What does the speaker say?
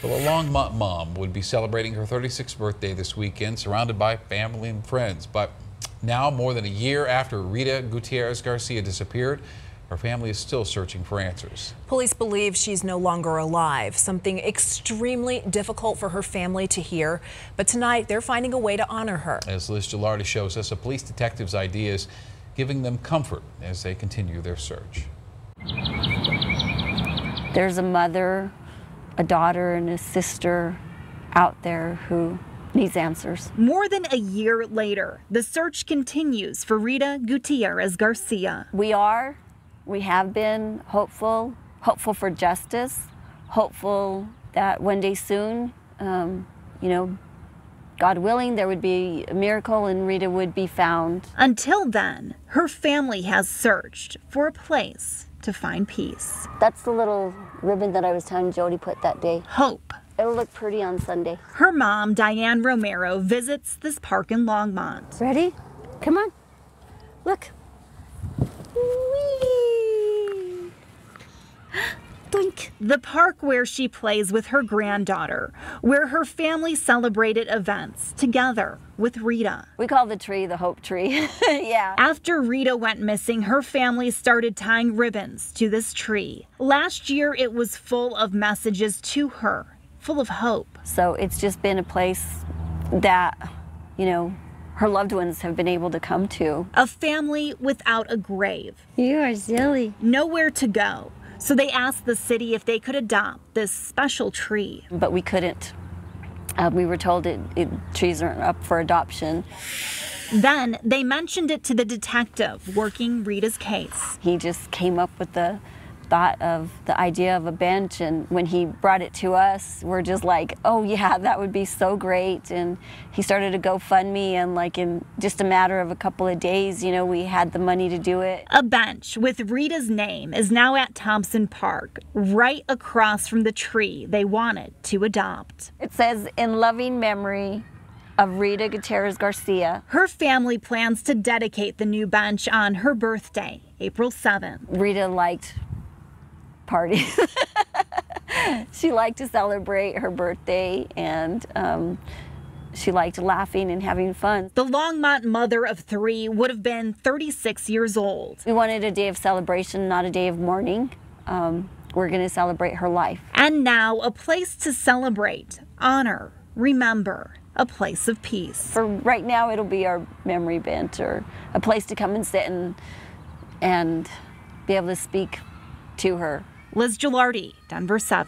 Well, a Longmont mom would be celebrating her 36th birthday this weekend, surrounded by family and friends. But now, more than a year after Rita Gutierrez Garcia disappeared, her family is still searching for answers. Police believe she's no longer alive, something extremely difficult for her family to hear. But tonight, they're finding a way to honor her. As Liz Gelardi shows us, a police detective's ideas giving them comfort as they continue their search. There's a mother a daughter and a sister out there who needs answers. More than a year later, the search continues for Rita Gutierrez Garcia. We are, we have been hopeful, hopeful for justice, hopeful that one day soon, um, you know, God willing, there would be a miracle and Rita would be found. Until then, her family has searched for a place to find peace. That's the little ribbon that I was telling Jody put that day. Hope. It'll look pretty on Sunday. Her mom, Diane Romero, visits this park in Longmont. Ready? Come on. Look. Doink. The park where she plays with her granddaughter, where her family celebrated events together with Rita. We call the tree the hope tree. yeah. After Rita went missing, her family started tying ribbons to this tree. Last year, it was full of messages to her, full of hope. So it's just been a place that, you know, her loved ones have been able to come to. A family without a grave. You are silly. Nowhere to go. So they asked the city if they could adopt this special tree. But we couldn't. Uh, we were told it, it, trees aren't up for adoption. Then they mentioned it to the detective working Rita's case. He just came up with the thought of the idea of a bench and when he brought it to us we're just like oh yeah that would be so great and he started a GoFundMe and like in just a matter of a couple of days you know we had the money to do it. A bench with Rita's name is now at Thompson Park right across from the tree they wanted to adopt. It says in loving memory of Rita Gutierrez Garcia. Her family plans to dedicate the new bench on her birthday, April 7th. Rita liked parties. she liked to celebrate her birthday and um, she liked laughing and having fun. The Longmont mother of three would have been 36 years old. We wanted a day of celebration, not a day of mourning. Um, we're going to celebrate her life. And now a place to celebrate, honor, remember, a place of peace. For right now, it'll be our memory bench or a place to come and sit and, and be able to speak to her. Liz Gelardi, Denver 7.